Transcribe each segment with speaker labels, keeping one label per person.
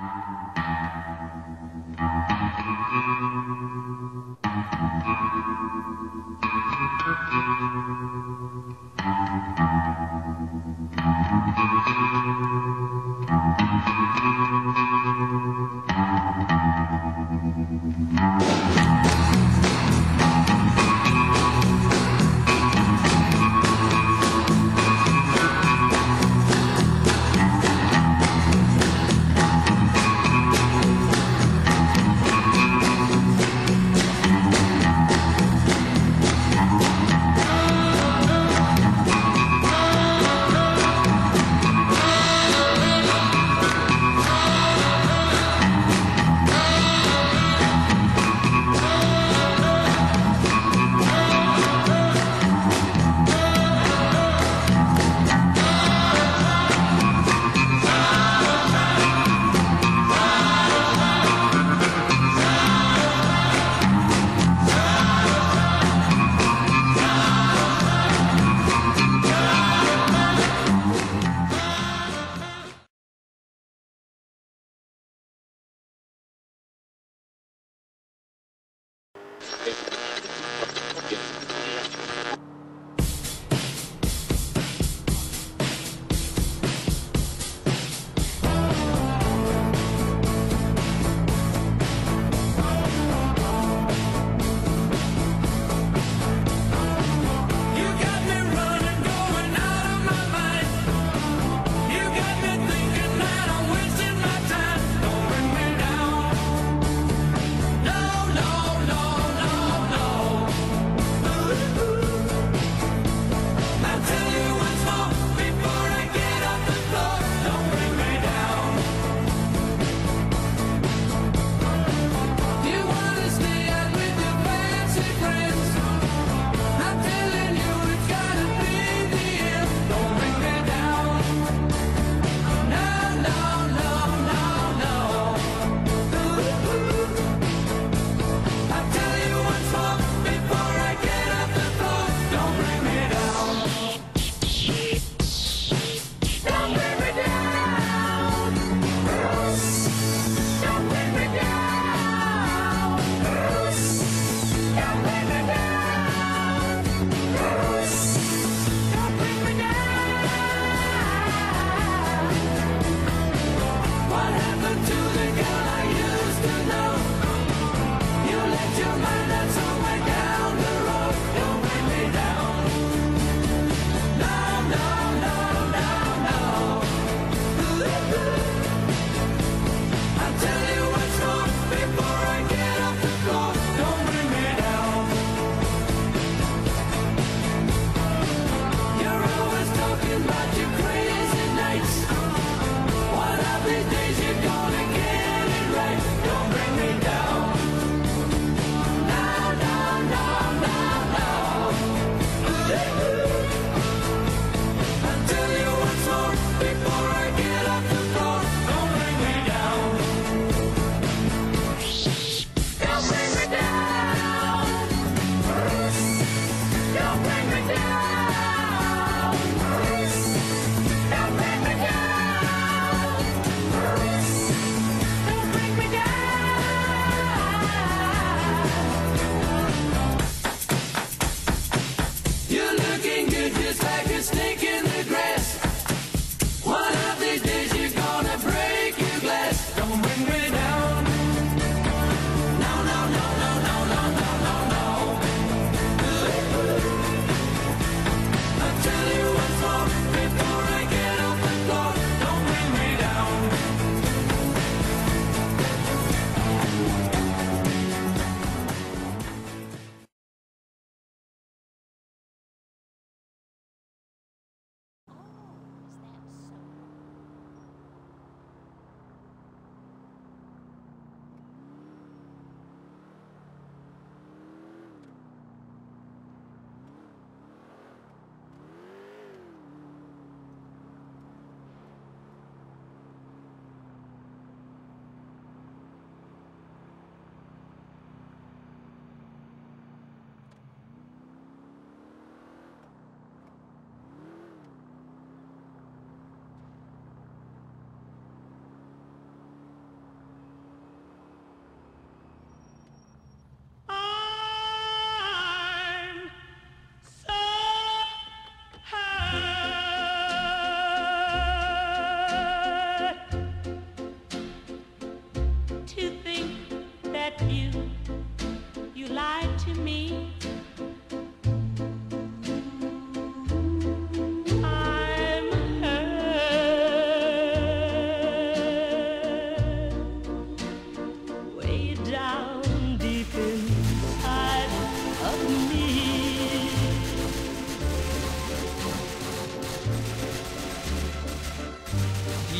Speaker 1: Thank you.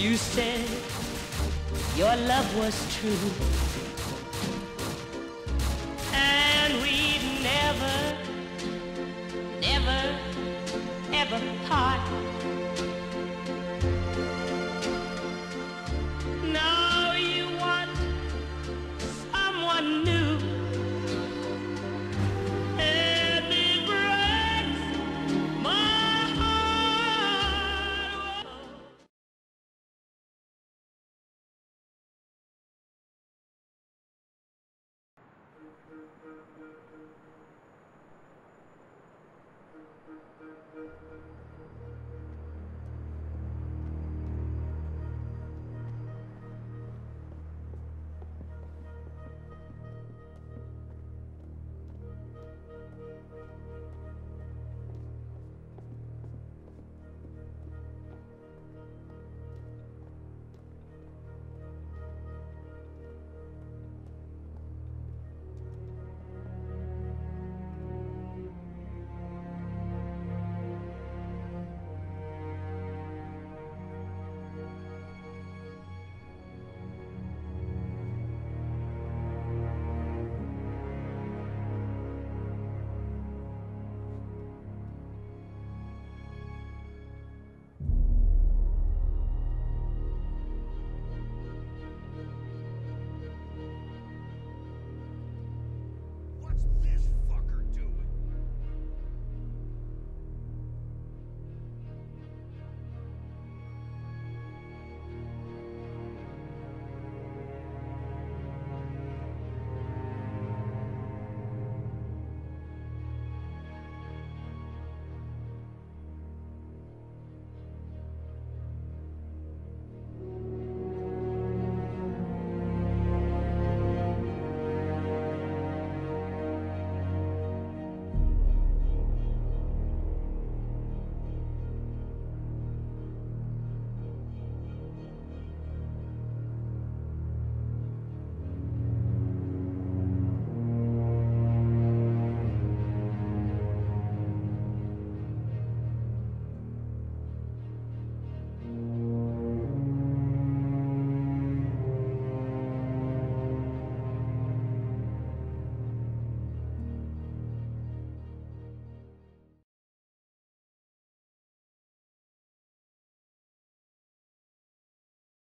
Speaker 1: You said your love was true.